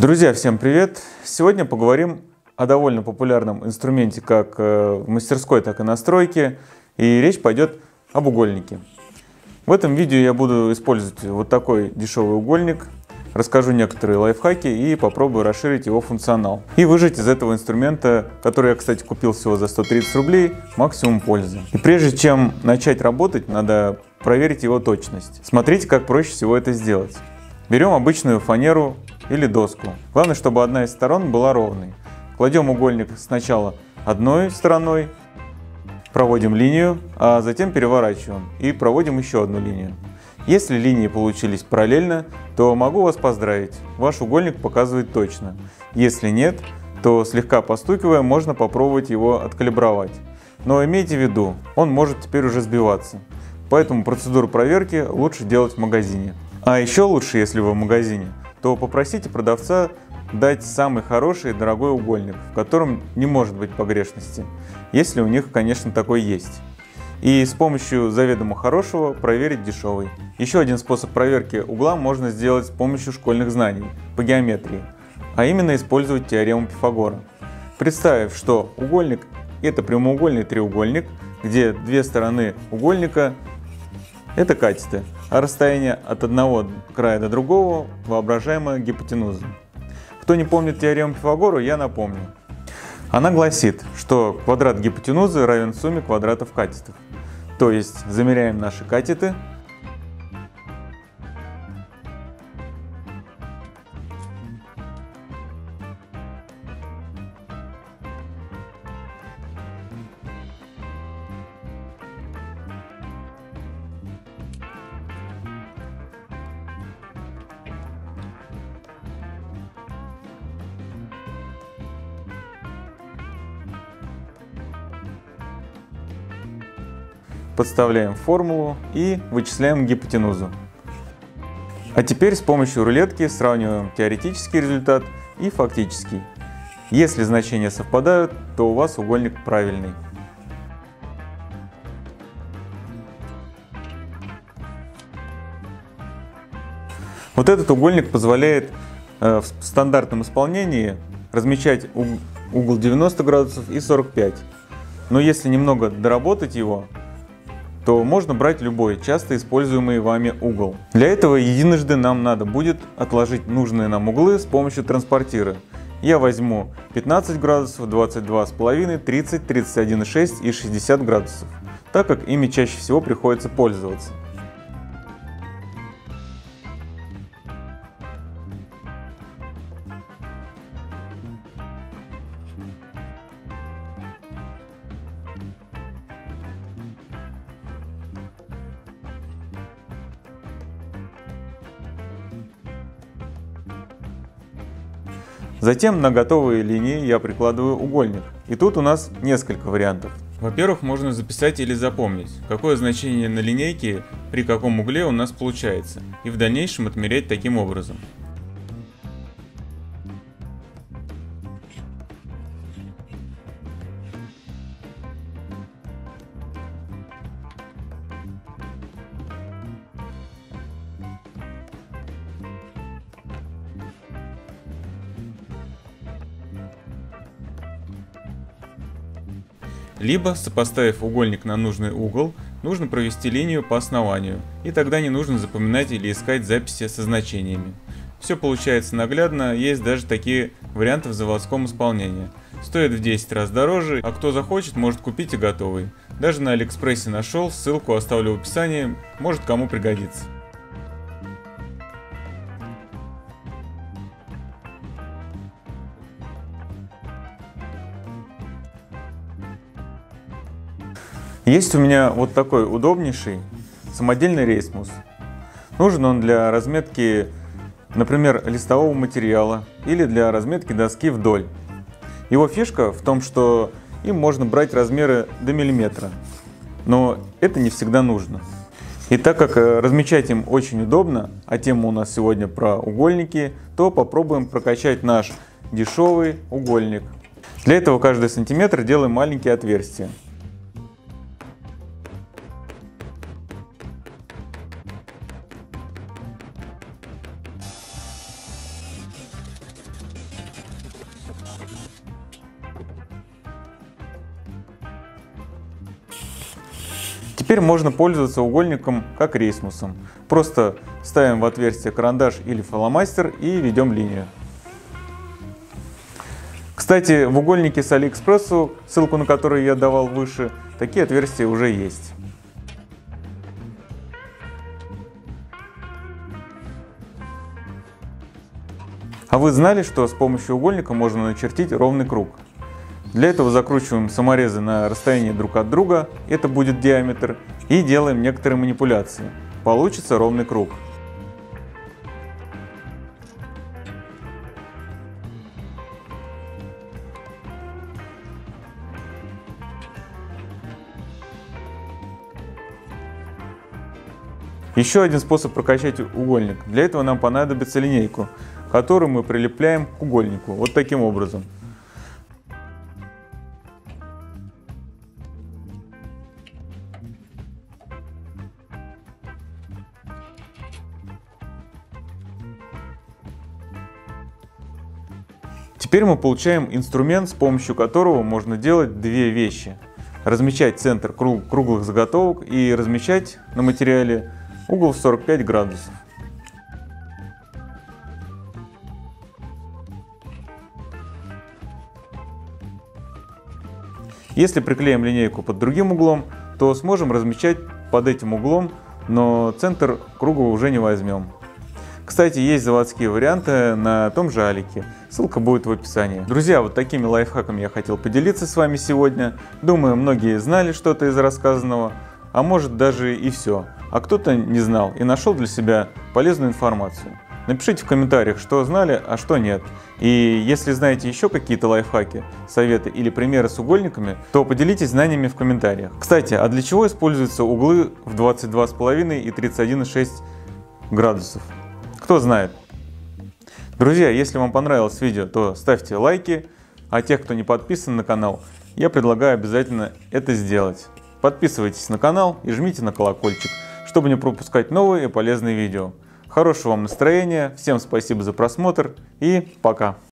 Друзья, всем привет! Сегодня поговорим о довольно популярном инструменте как э, в мастерской, так и на стройке. И речь пойдет об угольнике. В этом видео я буду использовать вот такой дешевый угольник, расскажу некоторые лайфхаки и попробую расширить его функционал. И выжать из этого инструмента, который я, кстати, купил всего за 130 рублей, максимум пользы. И прежде чем начать работать, надо проверить его точность. Смотрите, как проще всего это сделать. Берем обычную фанеру или доску. Главное, чтобы одна из сторон была ровной. Кладем угольник сначала одной стороной, проводим линию, а затем переворачиваем и проводим еще одну линию. Если линии получились параллельно, то могу вас поздравить, ваш угольник показывает точно. Если нет, то слегка постукивая можно попробовать его откалибровать. Но имейте в виду, он может теперь уже сбиваться. Поэтому процедуру проверки лучше делать в магазине. А еще лучше, если вы в магазине, то попросите продавца дать самый хороший и дорогой угольник, в котором не может быть погрешности, если у них, конечно, такой есть. И с помощью заведомо хорошего проверить дешевый. Еще один способ проверки угла можно сделать с помощью школьных знаний по геометрии, а именно использовать теорему Пифагора. Представив, что угольник – это прямоугольный треугольник, где две стороны угольника – это катеты, а расстояние от одного края до другого – воображаемая гипотенуза. Кто не помнит теорему Пифагора, я напомню. Она гласит, что квадрат гипотенузы равен сумме квадратов катетов. То есть замеряем наши катеты – подставляем формулу и вычисляем гипотенузу. А теперь с помощью рулетки сравниваем теоретический результат и фактический. Если значения совпадают, то у вас угольник правильный. Вот этот угольник позволяет э, в стандартном исполнении размечать угол 90 градусов и 45. Но если немного доработать его, то можно брать любой часто используемый вами угол. Для этого единожды нам надо будет отложить нужные нам углы с помощью транспортира. Я возьму 15 градусов, 22,5, 30, 31,6 и 60 градусов, так как ими чаще всего приходится пользоваться. Затем на готовые линии я прикладываю угольник. И тут у нас несколько вариантов. Во-первых, можно записать или запомнить, какое значение на линейке при каком угле у нас получается, и в дальнейшем отмерять таким образом. Либо, сопоставив угольник на нужный угол, нужно провести линию по основанию, и тогда не нужно запоминать или искать записи со значениями. Все получается наглядно, есть даже такие варианты в заводском исполнении. Стоит в 10 раз дороже, а кто захочет, может купить и готовый. Даже на Алиэкспрессе нашел, ссылку оставлю в описании, может кому пригодится. Есть у меня вот такой удобнейший самодельный рейсмус. Нужен он для разметки, например, листового материала или для разметки доски вдоль. Его фишка в том, что им можно брать размеры до миллиметра, но это не всегда нужно. И так как э, размечать им очень удобно, а тема у нас сегодня про угольники, то попробуем прокачать наш дешевый угольник. Для этого каждый сантиметр делаем маленькие отверстия. Теперь можно пользоваться угольником как рейсмусом. Просто ставим в отверстие карандаш или фломастер и ведем линию. Кстати, в угольнике с Алиэкспрессу, ссылку на который я давал выше, такие отверстия уже есть. А вы знали, что с помощью угольника можно начертить ровный круг? Для этого закручиваем саморезы на расстоянии друг от друга, это будет диаметр, и делаем некоторые манипуляции. Получится ровный круг. Еще один способ прокачать угольник. Для этого нам понадобится линейку, которую мы прилепляем к угольнику. Вот таким образом. Теперь мы получаем инструмент, с помощью которого можно делать две вещи. Размечать центр круглых заготовок и размечать на материале угол 45 градусов. Если приклеим линейку под другим углом, то сможем размечать под этим углом, но центр круга уже не возьмем. Кстати, есть заводские варианты на том же Алике. Ссылка будет в описании. Друзья, вот такими лайфхаками я хотел поделиться с вами сегодня. Думаю, многие знали что-то из рассказанного, а может даже и все. А кто-то не знал и нашел для себя полезную информацию. Напишите в комментариях, что знали, а что нет. И если знаете еще какие-то лайфхаки, советы или примеры с угольниками, то поделитесь знаниями в комментариях. Кстати, а для чего используются углы в 22,5 и 31,6 градусов? Кто знает? Друзья, если вам понравилось видео, то ставьте лайки, а тех, кто не подписан на канал, я предлагаю обязательно это сделать. Подписывайтесь на канал и жмите на колокольчик, чтобы не пропускать новые и полезные видео. Хорошего вам настроения, всем спасибо за просмотр и пока!